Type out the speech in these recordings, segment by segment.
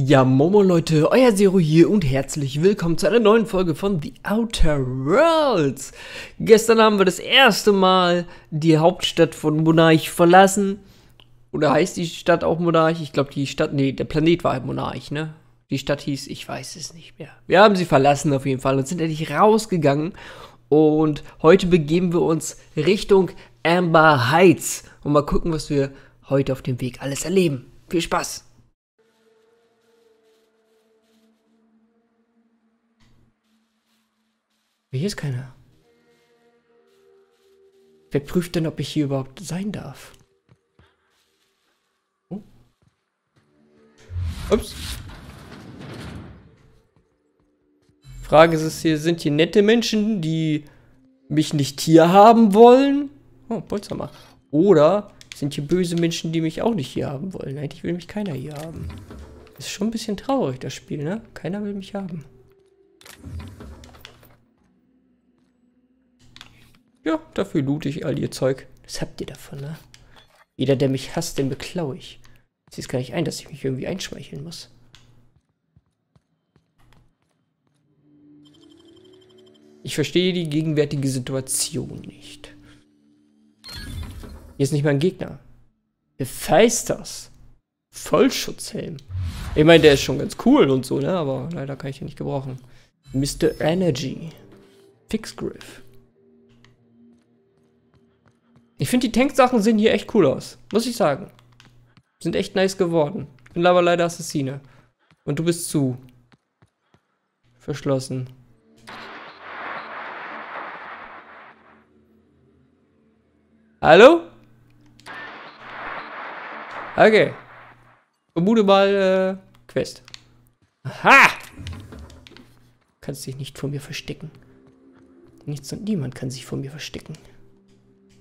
Ja, Momo Leute, euer Zero hier und herzlich willkommen zu einer neuen Folge von The Outer Worlds. Gestern haben wir das erste Mal die Hauptstadt von Monarch verlassen. Oder heißt die Stadt auch Monarch? Ich glaube, die Stadt, nee, der Planet war Monarch, ne? Die Stadt hieß, ich weiß es nicht mehr. Wir haben sie verlassen auf jeden Fall und sind endlich rausgegangen. Und heute begeben wir uns Richtung Amber Heights und mal gucken, was wir heute auf dem Weg alles erleben. Viel Spaß! Hier ist keiner. Wer prüft denn, ob ich hier überhaupt sein darf? Oh. Ups. Frage ist es hier, sind hier nette Menschen, die mich nicht hier haben wollen? Oh, Bolzhammer. Oder sind hier böse Menschen, die mich auch nicht hier haben wollen? Eigentlich will mich keiner hier haben. Ist schon ein bisschen traurig, das Spiel, ne? Keiner will mich haben. Ja, dafür loote ich all ihr Zeug. Das habt ihr davon, ne? Jeder, der mich hasst, den beklau ich. Siehst gar nicht ein, dass ich mich irgendwie einschmeicheln muss. Ich verstehe die gegenwärtige Situation nicht. Hier ist nicht mal ein Gegner. Hephaestus. Vollschutzhelm. Ich meine, der ist schon ganz cool und so, ne? Aber leider kann ich ihn nicht gebrauchen. Mr. Energy. Fixgriff. Ich finde, die Tanksachen sehen hier echt cool aus. Muss ich sagen. Sind echt nice geworden. Bin aber leider Assassine. Und du bist zu. Verschlossen. Hallo? Okay. Vermute mal, äh, Quest. Aha! Kannst dich nicht vor mir verstecken. Nichts und niemand kann sich vor mir verstecken.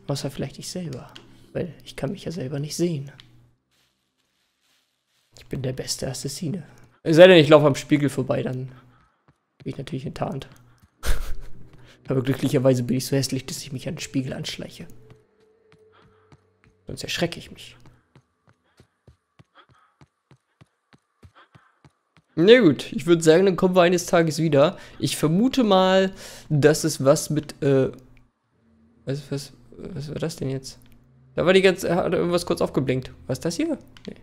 Außer vielleicht ich selber. Weil ich kann mich ja selber nicht sehen. Ich bin der beste Assassine. Es sei denn, ich laufe am Spiegel vorbei, dann bin ich natürlich enttarnt. Aber glücklicherweise bin ich so hässlich, dass ich mich an den Spiegel anschleiche. Sonst erschrecke ich mich. Na gut, ich würde sagen, dann kommen wir eines Tages wieder. Ich vermute mal, dass es was mit, äh, was, was, was war das denn jetzt? Da war die ganze, hat irgendwas kurz aufgeblinkt. Was ist das hier? Nee.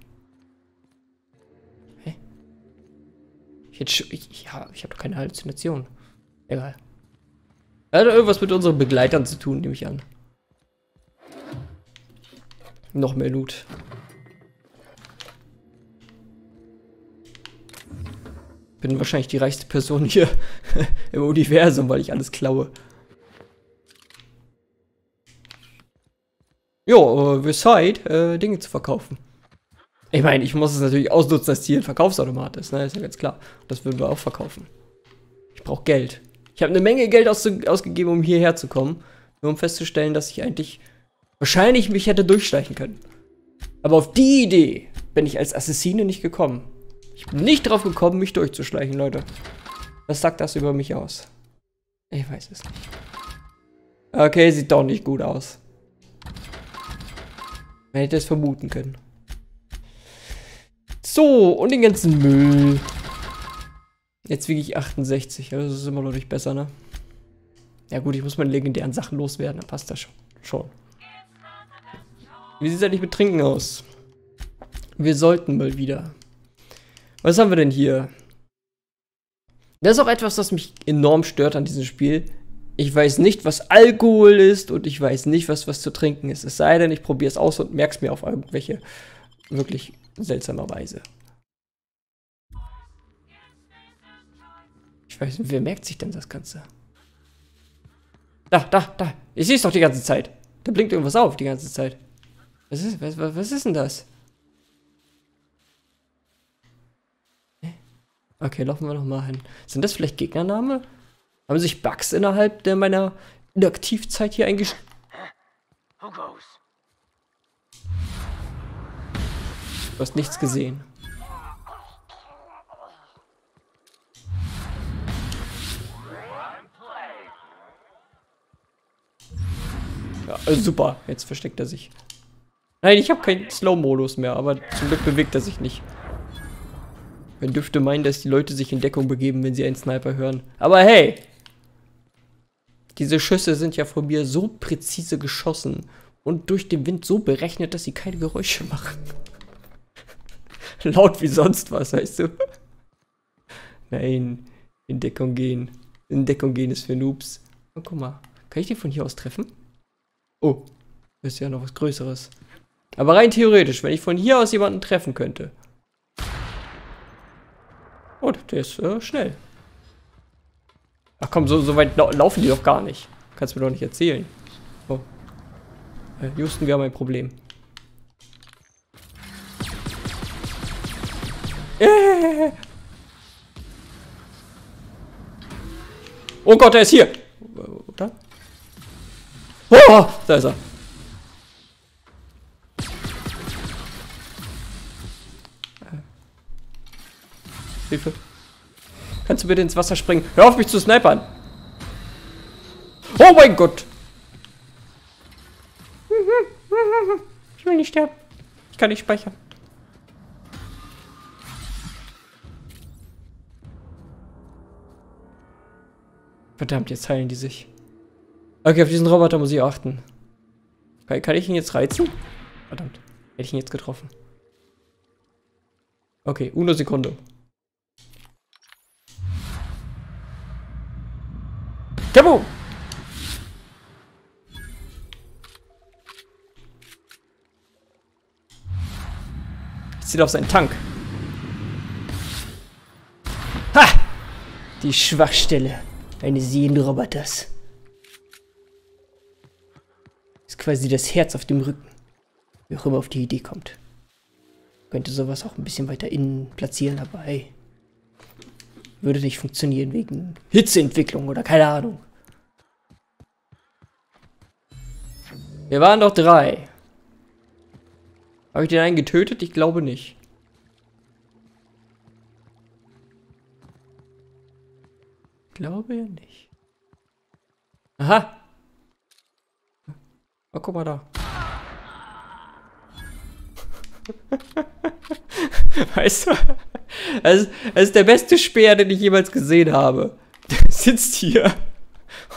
Hä? Ich hätte ich, ja, ich habe doch keine Halluzination. Egal. Hat irgendwas mit unseren Begleitern zu tun, nehme ich an. Noch mehr Loot. Bin wahrscheinlich die reichste Person hier im Universum, weil ich alles klaue. Jo, äh, Versailles, äh, Dinge zu verkaufen. Ich meine, ich muss es natürlich ausnutzen, dass hier ein Verkaufsautomat ist, ne? Ist ja ganz klar. Das würden wir auch verkaufen. Ich brauche Geld. Ich habe eine Menge Geld aus ausgegeben, um hierher zu kommen. Nur um festzustellen, dass ich eigentlich wahrscheinlich mich hätte durchschleichen können. Aber auf die Idee bin ich als Assassine nicht gekommen. Ich bin nicht drauf gekommen, mich durchzuschleichen, Leute. Was sagt das über mich aus? Ich weiß es nicht. Okay, sieht doch nicht gut aus. Man hätte es vermuten können. So, und den ganzen Müll. Jetzt wiege ich 68. Also das ist immer noch nicht besser, ne? Ja gut, ich muss meine legendären Sachen loswerden. Dann passt das schon. schon. Wie sieht es eigentlich mit Trinken aus? Wir sollten mal wieder. Was haben wir denn hier? Das ist auch etwas, das mich enorm stört an diesem Spiel. Ich weiß nicht, was Alkohol ist und ich weiß nicht, was was zu trinken ist. Es sei denn, ich probiere es aus und merke es mir auf irgendwelche wirklich seltsamer Weise. Ich weiß nicht, wer merkt sich denn das Ganze? Da, da, da. Ich sehe es doch die ganze Zeit. Da blinkt irgendwas auf die ganze Zeit. Was ist, was, was ist denn das? Okay, laufen wir noch mal hin. Sind das vielleicht Gegnername? Haben sich Bugs innerhalb der meiner Inaktivzeit hier eingestellt? Du hast nichts gesehen. Ja, äh, super. Jetzt versteckt er sich. Nein, ich habe keinen Slow-Modus mehr, aber zum Glück bewegt er sich nicht. Man dürfte meinen, dass die Leute sich in Deckung begeben, wenn sie einen Sniper hören. Aber hey! Diese Schüsse sind ja von mir so präzise geschossen und durch den Wind so berechnet, dass sie keine Geräusche machen. Laut wie sonst was, weißt du? Nein, in Deckung gehen. In Deckung gehen ist für Noobs. Oh, guck mal, kann ich den von hier aus treffen? Oh, ist ja noch was Größeres. Aber rein theoretisch, wenn ich von hier aus jemanden treffen könnte. Oh, der ist äh, schnell. Ach komm, so, so weit lau laufen die doch gar nicht. Kannst mir doch nicht erzählen. Oh. Äh, Houston, wir haben ein Problem. Äh. Oh Gott, er ist hier. Oder? Oh, da ist er. Hilfe. Kannst du bitte ins Wasser springen? Hör auf mich zu snipern. Oh mein Gott. Ich will nicht sterben. Ich kann nicht speichern. Verdammt, jetzt heilen die sich. Okay, auf diesen Roboter muss ich achten. Okay, kann ich ihn jetzt reizen? Verdammt. Hätte ich ihn jetzt getroffen. Okay, uno Sekunde. Kaboom! Ich ziehe auf seinen Tank. Ha! Die Schwachstelle eines jeden Roboters. Ist quasi das Herz auf dem Rücken. Wie auch immer auf die Idee kommt. Könnte sowas auch ein bisschen weiter innen platzieren, aber hey. Würde nicht funktionieren wegen Hitzeentwicklung oder keine Ahnung. Wir waren doch drei. Habe ich den einen getötet? Ich glaube nicht. Ich glaube ja nicht. Aha. Oh, guck mal da. weißt du? Es, ist der beste Speer, den ich jemals gesehen habe. Der sitzt hier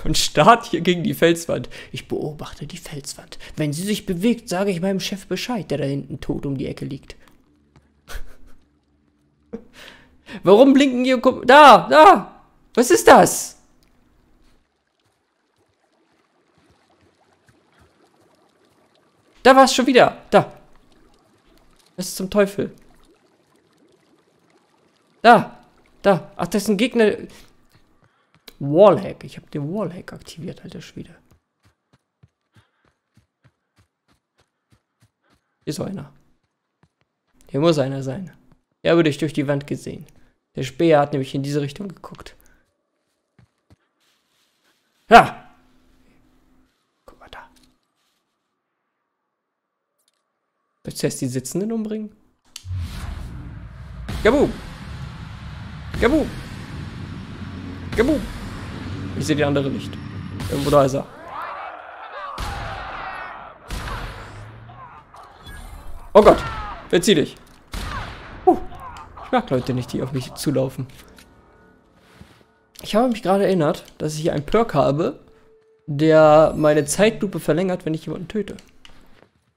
und starrt hier gegen die Felswand. Ich beobachte die Felswand. Wenn sie sich bewegt, sage ich meinem Chef Bescheid, der da hinten tot um die Ecke liegt. Warum blinken hier... Da, da! Was ist das? Da war es schon wieder. Da. Was ist zum Teufel? Da. Da. Ach, das ist ein Gegner. Wallhack. Ich habe den Wallhack aktiviert, alter Schwede. Hier ist einer. Hier muss einer sein. Er wurde ich durch die Wand gesehen. Der Speer hat nämlich in diese Richtung geguckt. Ja! Guck mal da. Willst du erst die Sitzenden umbringen? Gaboom! Gaboom! Gaboom! Ich sehe die andere nicht. Irgendwo da ist er. Oh Gott! Verzieh dich! Uh, ich mag Leute nicht, die auf mich zulaufen. Ich habe mich gerade erinnert, dass ich hier einen Perk habe, der meine Zeitlupe verlängert, wenn ich jemanden töte.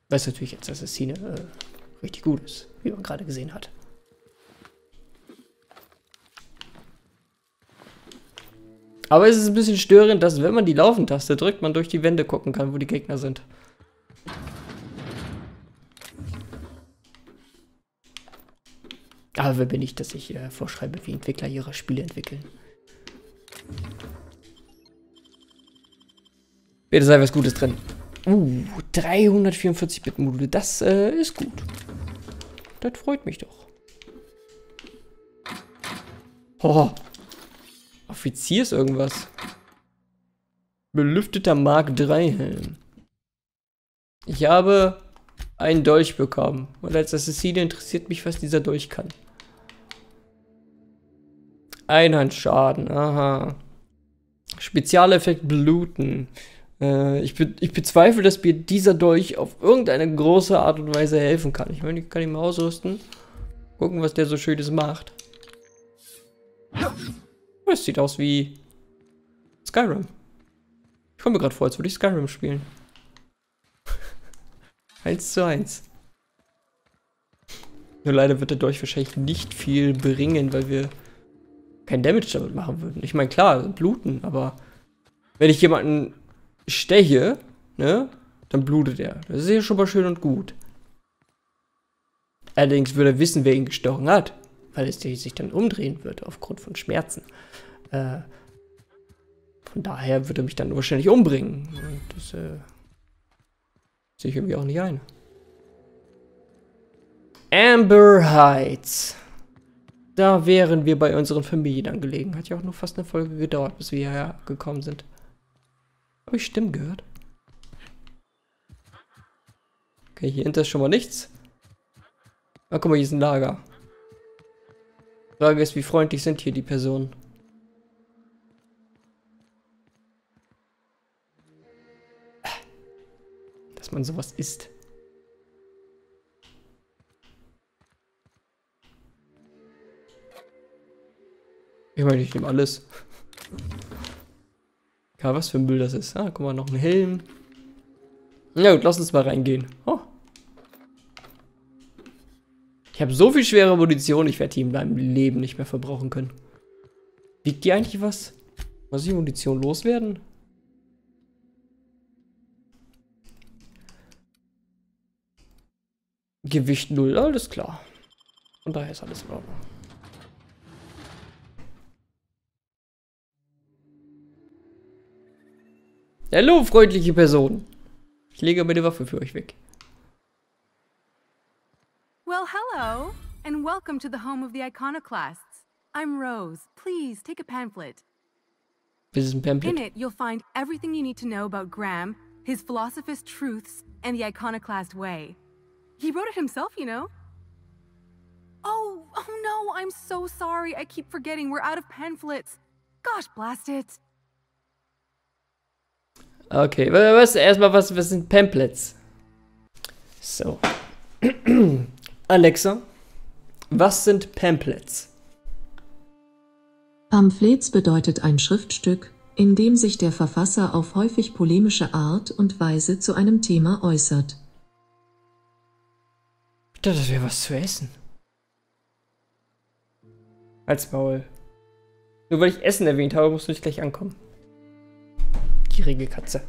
Was natürlich als Assassine äh, richtig gut ist, wie man gerade gesehen hat. Aber es ist ein bisschen störend, dass wenn man die Laufentaste drückt, man durch die Wände gucken kann, wo die Gegner sind. Aber wer bin ich, dass ich äh, vorschreibe, wie Entwickler ihre Spiele entwickeln? Bitte sei was Gutes drin. Uh, 344-Bit-Module, das äh, ist gut. Das freut mich doch. Oh, Offizier ist irgendwas. Belüfteter Mark 3 Helm. Ich habe einen Dolch bekommen. Und als Assassine interessiert mich, was dieser Dolch kann. Einhandschaden, aha. Spezialeffekt Bluten. Äh, ich, be ich, bezweifle, dass mir dieser Dolch auf irgendeine große Art und Weise helfen kann. Ich meine, ich kann ihn mal ausrüsten. Gucken, was der so Schönes macht. Das sieht aus wie Skyrim. Ich komme mir gerade vor, als würde ich Skyrim spielen. eins zu eins. Nur leider wird er durch wahrscheinlich nicht viel bringen, weil wir kein Damage damit machen würden. Ich meine, klar, bluten, aber wenn ich jemanden steche, ne, dann blutet er. Das ist ja schon mal schön und gut. Allerdings würde er wissen, wer ihn gestochen hat, weil es sich dann umdrehen würde aufgrund von Schmerzen. Äh, von daher würde mich dann wahrscheinlich umbringen. Und das äh, sehe ich irgendwie auch nicht ein. Amber Heights. Da wären wir bei unseren Familienangelegenheiten. Hat ja auch nur fast eine Folge gedauert, bis wir hierher gekommen sind. Habe ich Stimmen gehört? Okay, hier hinter ist schon mal nichts. Ah, guck mal, hier ist ein Lager. Frage ist, wie freundlich sind hier die Personen? Dass man sowas isst. Ich meine, ich nehme alles. Ja, was für ein Müll das ist. Ah, guck mal, noch ein Helm. Na gut, lass uns mal reingehen. Oh. Ich habe so viel schwere Munition, ich werde die in meinem Leben nicht mehr verbrauchen können. Wiegt die eigentlich was? Muss ich Munition loswerden? Gewicht 0, alles klar. Und daher ist alles in Ordnung. Hallo, freundliche Person. Ich lege meine Waffe für euch weg. Hello, and welcome to the home of the iconoclasts. I'm Rose. Please take a pamphlet. Das ist ein Pamphlet. In it, you'll find everything you need to know about Graham, his philosophist truths, and the iconoclast way. He wrote it himself, you know. Oh, oh no, I'm so sorry. I keep forgetting we're out of pamphlets. Gosh, blast it. Okay, was erstmal was, was sind Pamphlets? So. Alexa, was sind Pamphlets? Pamphlets bedeutet ein Schriftstück, in dem sich der Verfasser auf häufig polemische Art und Weise zu einem Thema äußert. Ich dachte, das wäre was zu essen. Als Maul. Nur weil ich Essen erwähnt habe, musst du nicht gleich ankommen gierige Katze.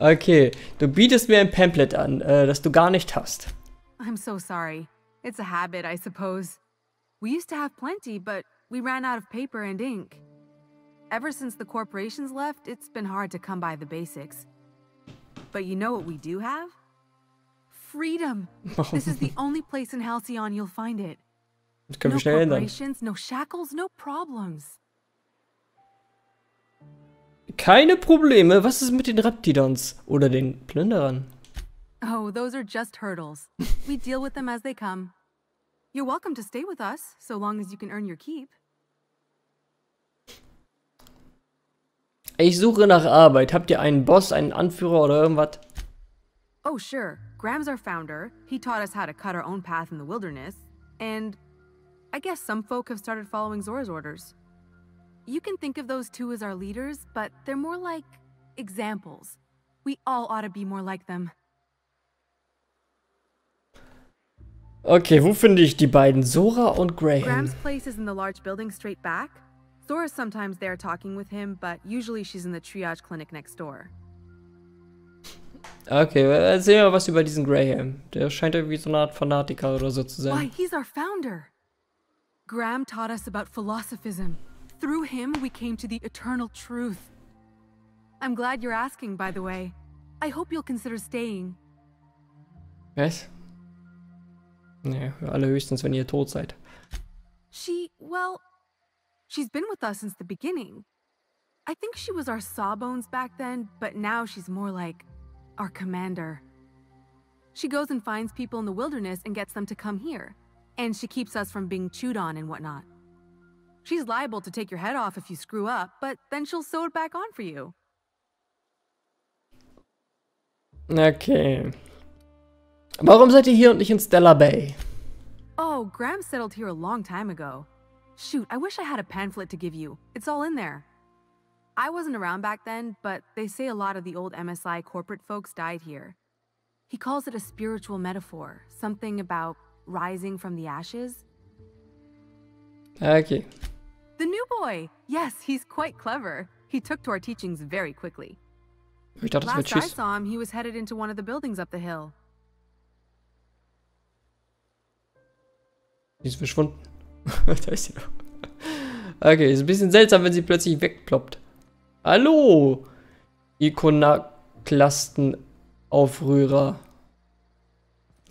Okay, du bietest mir ein Pamphlet an, äh, das du gar nicht hast. I'm so sorry. It's a habit, I suppose. We used to have plenty, but we ran out of paper and ink. Ever since the corporations left, it's been hard to come by the basics. But you know what we do have? Freedom! this is the only place in Halcyon you'll find it. No wir schnell ändern. corporations, no shackles, no problems. Keine Probleme. Was ist mit den Raptidons? Oder den Plünderern? Oh, those are just hurdles. we deal with them as they come. You're welcome to stay with us, so long as you can earn your keep. Ich suche nach Arbeit. Habt ihr einen Boss, einen Anführer oder irgendwas? Oh, sure. Graham's our founder. He taught us how to cut our own path in the wilderness. And I guess some folk have started following Zora's orders. You can think of those two as our leaders, but they're more like examples. We all ought to be more like them. Okay, wo finde ich die beiden? Sora und Graham. Graham's place is in the large building straight back. Zora's sometimes there talking with him, but usually she's in the triage clinic next door. Okay, erzähl mal was über diesen Graham. Der scheint irgendwie so eine Art Fanatiker oder so zu sein. Why, he's our founder. Graham taught us about philosophism, Through him, we came to the eternal truth. I'm glad you're asking, by the way. I hope you'll consider staying. Was? Nee, allerhöchstens, wenn ihr tot seid. She, well, she's been with us since the beginning. I think she was our sawbones back then, but now she's more like our commander. She goes and finds people in the wilderness and gets them to come here. And she keeps us from being chewed on and whatnot. She's liable to take your head off if you screw up, but then she'll sew it back on for you. Okay. Warum seid ihr hier und nicht in Stella Bay? Oh, Graham settled here a long time ago. Shoot, I wish I had a pamphlet to give you. It's all in there. I wasn't around back then, but they say a lot of the old MSI corporate folks died here. He calls it a spiritual metaphor, something about rising from the ashes. Okay. The new boy! Yes, he's quite clever. He took to our teachings very quickly. Ich dachte, Last I saw him, he was headed into one of the buildings up the hill. Die ist verschwunden. da ist sie noch. Okay, ist ein bisschen seltsam, wenn sie plötzlich wegploppt. Hallo! Ikonaklastenaufrührer.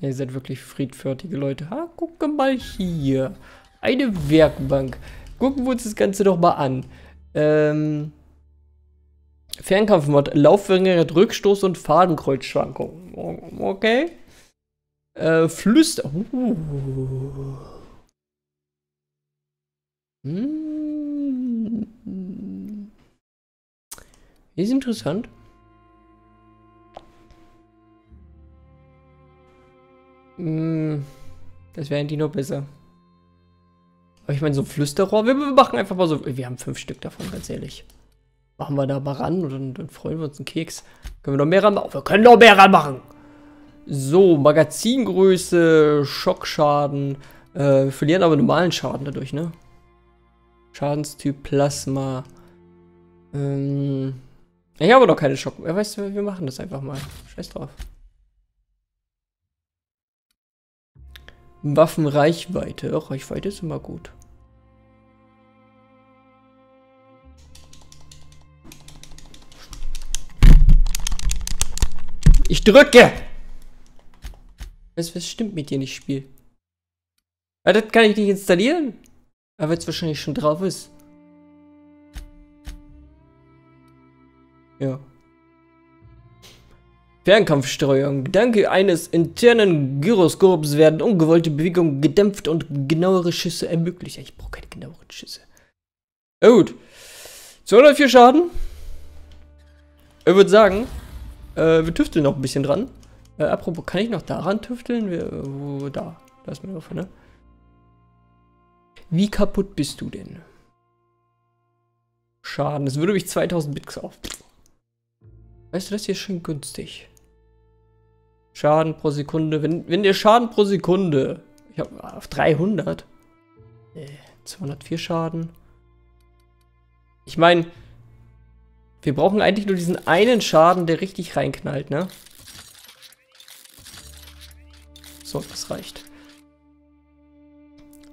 Ihr seid wirklich friedfertige Leute. Ha, guck mal hier. Eine Werkbank. Gucken wir uns das Ganze doch mal an. Ähm. Fernkampfmod. Laufverringert Rückstoß und Fadenkreuzschwankungen. O- Okay. Äh, Flüster. Uh. Hm. Ist interessant. Hm, Das wäre eigentlich noch besser. Aber ich meine, so ein Flüsterrohr, wir, wir machen einfach mal so. Wir haben fünf Stück davon, ganz ehrlich. Machen wir da mal ran und dann, dann freuen wir uns einen Keks. Können wir noch mehr ranmachen? Wir können noch mehr ranmachen! So, Magazingröße, Schockschaden. Äh, wir verlieren aber normalen Schaden dadurch, ne? Schadenstyp Plasma. Ähm. Ich habe doch keine Schock. Ja, weißt du, wir machen das einfach mal. Scheiß drauf. Waffenreichweite. Auch Reichweite ist immer gut. Ich drücke! Was, was stimmt mit dir nicht, Spiel? Ah, das kann ich nicht installieren? Aber jetzt wahrscheinlich schon drauf ist. Ja. Fernkampfsteuerung. Danke eines internen Gyroskops werden ungewollte Bewegungen gedämpft und genauere Schüsse ermöglicht. Ich brauche keine genaueren Schüsse. Ja, gut. 204 Schaden. Ich würde sagen, äh, wir tüfteln noch ein bisschen dran. Äh, apropos, kann ich noch daran tüfteln? Wir, wo, da. Da ist mir drauf, ne? Wie kaputt bist du denn? Schaden. Das würde mich 2000 Bits auf. Weißt du, das hier ist schon günstig. Schaden pro Sekunde. Wenn, wenn der Schaden pro Sekunde. Ich habe auf 300. Äh, 204 Schaden. Ich meine, wir brauchen eigentlich nur diesen einen Schaden, der richtig reinknallt, ne? So, das reicht.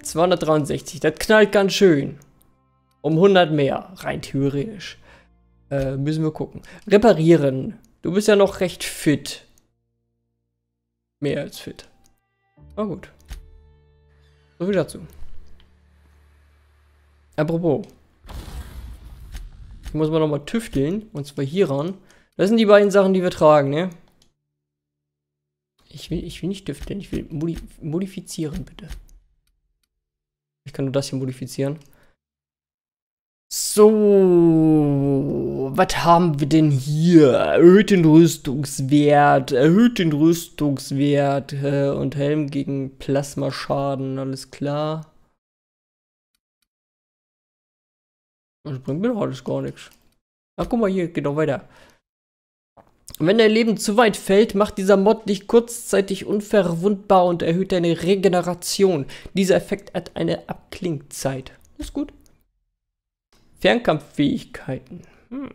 263, das knallt ganz schön. Um 100 mehr, rein theoretisch. Äh, müssen wir gucken. Reparieren. Du bist ja noch recht fit. Mehr als fit. Na gut. So viel dazu. Apropos. Hier muss man nochmal tüfteln. Und zwar hier ran. Das sind die beiden Sachen, die wir tragen, ne? Ich will, ich will nicht tüfteln. Ich will modi modifizieren, bitte. Ich kann nur das hier modifizieren. So, was haben wir denn hier? Erhöht den Rüstungswert, erhöht den Rüstungswert äh, und Helm gegen Plasmaschaden, alles klar. Das bringt mir doch alles gar nichts. Ach, guck mal hier, geht noch weiter. Wenn dein Leben zu weit fällt, macht dieser Mod dich kurzzeitig unverwundbar und erhöht deine Regeneration. Dieser Effekt hat eine Abklingzeit. Ist gut. Fernkampffähigkeiten. Hm.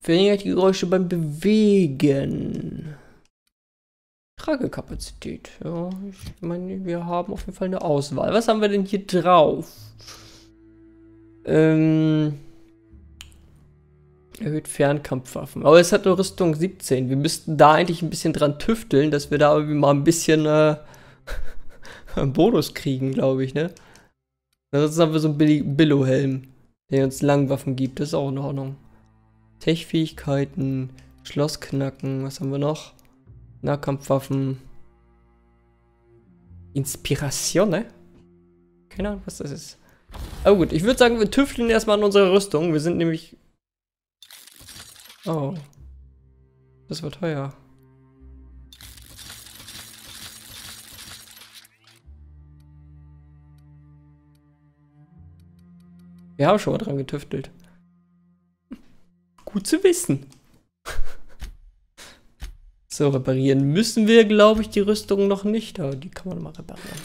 Verringert die Geräusche beim Bewegen. Tragekapazität. Ja, ich meine, wir haben auf jeden Fall eine Auswahl. Was haben wir denn hier drauf? Ähm. Erhöht Fernkampfwaffen. Aber es hat nur Rüstung 17. Wir müssten da eigentlich ein bisschen dran tüfteln, dass wir da irgendwie mal ein bisschen äh, einen Bonus kriegen, glaube ich, ne? Ansonsten haben wir so einen Billo-Helm, der uns Langwaffen gibt. Das ist auch in Ordnung. Tech-Fähigkeiten, Schlossknacken, was haben wir noch? Nahkampfwaffen. Inspiration, ne? Keine Ahnung, was das ist. Aber gut, ich würde sagen, wir tüfteln erstmal an unserer Rüstung. Wir sind nämlich. Oh. Das war teuer. Wir haben schon mal dran getüftelt. Gut zu wissen. So, reparieren müssen wir, glaube ich, die Rüstung noch nicht, aber die kann man mal reparieren.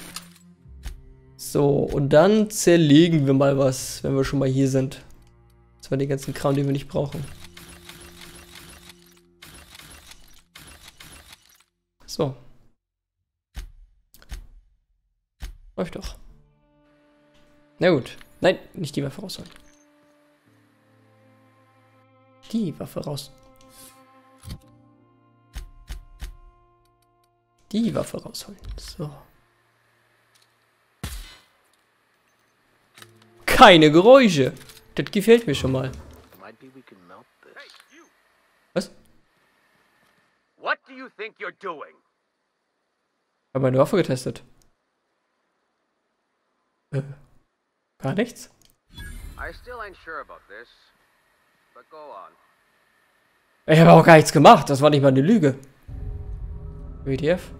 So, und dann zerlegen wir mal was, wenn wir schon mal hier sind. Das war den ganzen Kram, den wir nicht brauchen. So. Läuft doch. Na gut. Nein, nicht die Waffe rausholen. Die Waffe raus. Die Waffe rausholen. So. Keine Geräusche. Das gefällt mir schon mal. Was? What do you think you're doing? Hab meine Waffe getestet. Äh, gar nichts? I still ain't sure about this, but go on. Ich habe auch gar nichts gemacht. Das war nicht mal eine Lüge. WTF?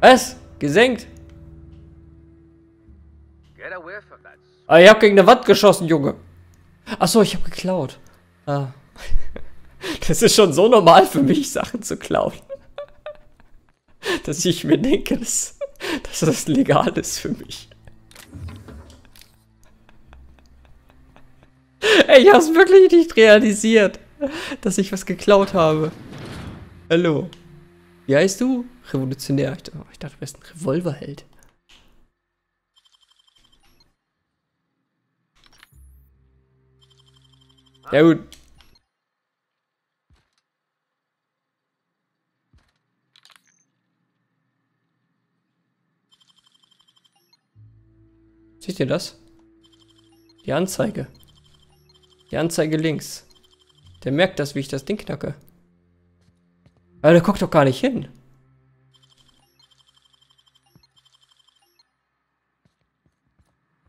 Was? Gesenkt? Get a whiff. Ah, ich hab gegen eine Wand geschossen, Junge. Achso, ich hab geklaut. Ah. Das ist schon so normal für mich, Sachen zu klauen. Dass ich mir denke, dass, dass das legal ist für mich. Ey, ich hab's wirklich nicht realisiert, dass ich was geklaut habe. Hallo. Wie heißt du? Revolutionär. Ich dachte, du wärst ein Revolverheld. Ja gut. Seht ihr das? Die Anzeige. Die Anzeige links. Der merkt das, wie ich das Ding knacke. Aber der guckt doch gar nicht hin.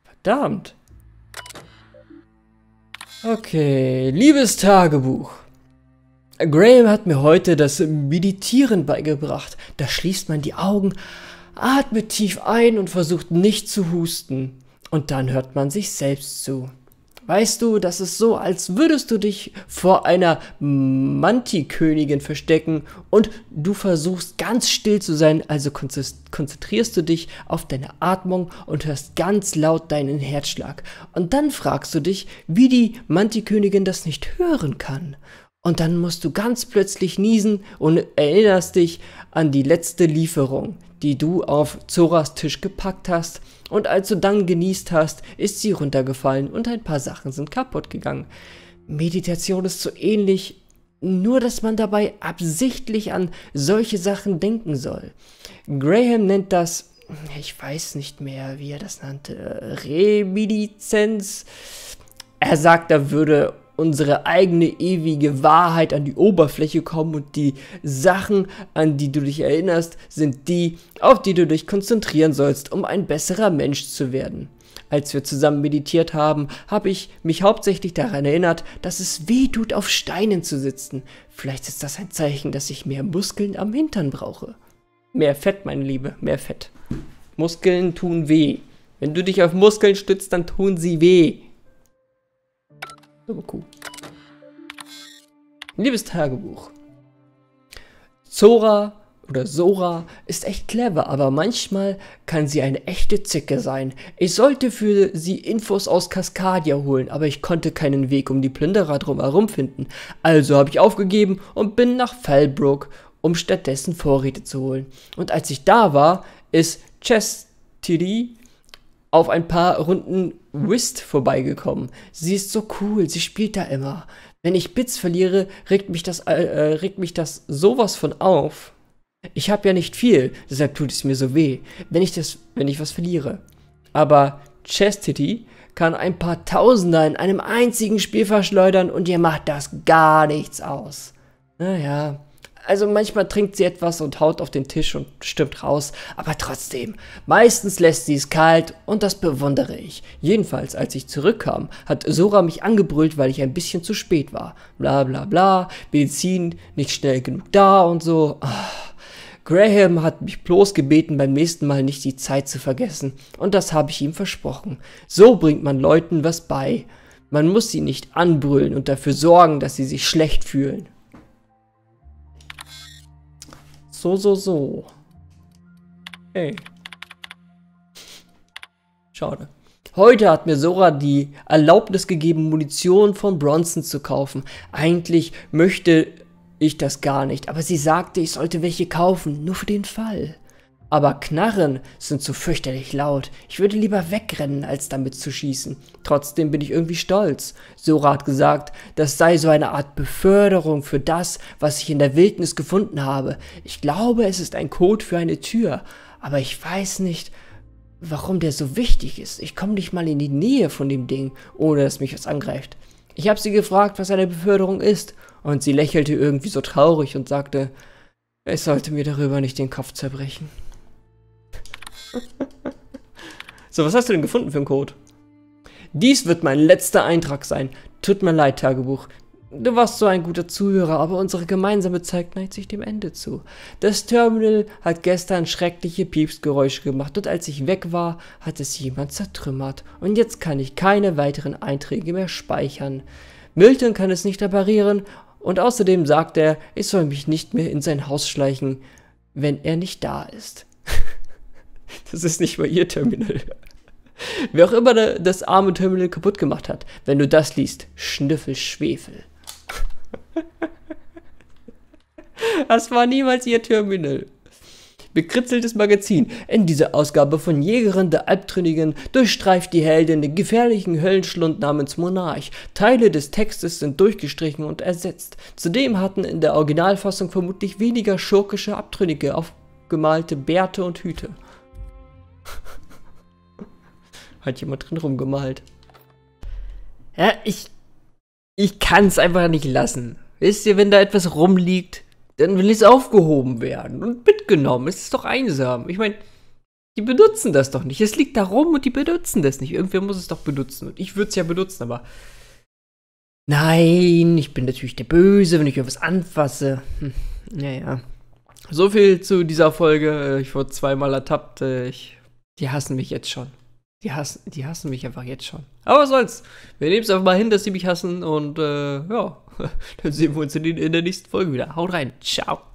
Verdammt. Okay, liebes Tagebuch. Graham hat mir heute das Meditieren beigebracht. Da schließt man die Augen, atmet tief ein und versucht nicht zu husten. Und dann hört man sich selbst zu. Weißt du, das ist so, als würdest du dich vor einer Mantikönigin verstecken und du versuchst ganz still zu sein, also konzentrierst du dich auf deine Atmung und hörst ganz laut deinen Herzschlag. Und dann fragst du dich, wie die Mantikönigin das nicht hören kann. Und dann musst du ganz plötzlich niesen und erinnerst dich an die letzte Lieferung, die du auf Zoras Tisch gepackt hast. Und als du dann genießt hast, ist sie runtergefallen und ein paar Sachen sind kaputt gegangen. Meditation ist so ähnlich, nur dass man dabei absichtlich an solche Sachen denken soll. Graham nennt das, ich weiß nicht mehr, wie er das nannte, Reminiszenz. Er sagt, da würde unsere eigene ewige Wahrheit an die Oberfläche kommen und die Sachen, an die du dich erinnerst, sind die, auf die du dich konzentrieren sollst, um ein besserer Mensch zu werden. Als wir zusammen meditiert haben, habe ich mich hauptsächlich daran erinnert, dass es weh tut, auf Steinen zu sitzen. Vielleicht ist das ein Zeichen, dass ich mehr Muskeln am Hintern brauche. Mehr Fett, meine Liebe, mehr Fett. Muskeln tun weh. Wenn du dich auf Muskeln stützt, dann tun sie weh. Aber cool. Liebes Tagebuch. Zora oder Sora ist echt clever, aber manchmal kann sie eine echte Zicke sein. Ich sollte für sie Infos aus Cascadia holen, aber ich konnte keinen Weg um die Plünderer drumherum finden. Also habe ich aufgegeben und bin nach Fellbrook, um stattdessen Vorräte zu holen. Und als ich da war, ist Chastity auf ein paar Runden Whist vorbeigekommen. Sie ist so cool, sie spielt da immer. Wenn ich Bits verliere, regt mich das, äh, äh regt mich das sowas von auf. Ich habe ja nicht viel, deshalb tut es mir so weh, wenn ich das, wenn ich was verliere. Aber Chastity kann ein paar Tausender in einem einzigen Spiel verschleudern und ihr macht das gar nichts aus. Naja, also manchmal trinkt sie etwas und haut auf den Tisch und stirbt raus, aber trotzdem, meistens lässt sie es kalt und das bewundere ich. Jedenfalls, als ich zurückkam, hat Sora mich angebrüllt, weil ich ein bisschen zu spät war. Bla bla bla, Medizin nicht schnell genug da und so. Ach. Graham hat mich bloß gebeten, beim nächsten Mal nicht die Zeit zu vergessen, und das habe ich ihm versprochen. So bringt man Leuten was bei. Man muss sie nicht anbrüllen und dafür sorgen, dass sie sich schlecht fühlen. So, so, so. Hey. Schade. Heute hat mir Sora die Erlaubnis gegeben, Munition von Bronson zu kaufen. Eigentlich möchte ich das gar nicht, aber sie sagte, ich sollte welche kaufen, nur für den Fall. Aber Knarren sind zu fürchterlich laut. Ich würde lieber wegrennen, als damit zu schießen. Trotzdem bin ich irgendwie stolz. Sora hat gesagt, das sei so eine Art Beförderung für das, was ich in der Wildnis gefunden habe. Ich glaube, es ist ein Code für eine Tür, aber ich weiß nicht, warum der so wichtig ist. Ich komme nicht mal in die Nähe von dem Ding, ohne dass mich was angreift. Ich habe sie gefragt, was eine Beförderung ist, und sie lächelte irgendwie so traurig und sagte, ich sollte mir darüber nicht den Kopf zerbrechen. so, was hast du denn gefunden für einen Code? Dies wird mein letzter Eintrag sein. Tut mir leid, Tagebuch. Du warst so ein guter Zuhörer, aber unsere gemeinsame Zeit neigt sich dem Ende zu. Das Terminal hat gestern schreckliche Piepsgeräusche gemacht und als ich weg war, hat es jemand zertrümmert. Und jetzt kann ich keine weiteren Einträge mehr speichern. Milton kann es nicht reparieren und außerdem sagt er, ich soll mich nicht mehr in sein Haus schleichen, wenn er nicht da ist. Das ist nicht mal ihr Terminal. Wer auch immer das arme Terminal kaputt gemacht hat, wenn du das liest, Schnüffel Schwefel. Das war niemals ihr Terminal. Bekritzeltes Magazin. In dieser Ausgabe von Jägerin der Albtrünnigen durchstreift die Heldin den gefährlichen Höllenschlund namens Monarch. Teile des Textes sind durchgestrichen und ersetzt. Zudem hatten in der Originalfassung vermutlich weniger schurkische Abtrünnige aufgemalte Bärte und Hüte. Hat jemand drin rumgemalt. Ja, ich. Ich kann es einfach nicht lassen. Wisst ihr, wenn da etwas rumliegt, dann will es aufgehoben werden und mitgenommen. Es ist doch einsam. Ich meine, die benutzen das doch nicht. Es liegt da rum und die benutzen das nicht. Irgendwer muss es doch benutzen. Und ich würde es ja benutzen, aber. Nein, ich bin natürlich der Böse, wenn ich irgendwas anfasse. Hm, naja. So viel zu dieser Folge. Ich wurde zweimal ertappt. Ich, die hassen mich jetzt schon. Die hassen, die hassen mich einfach jetzt schon. Aber was soll's. Wir nehmen es einfach mal hin, dass sie mich hassen. Und äh, ja, dann sehen wir uns in, in der nächsten Folge wieder. Haut rein. Ciao.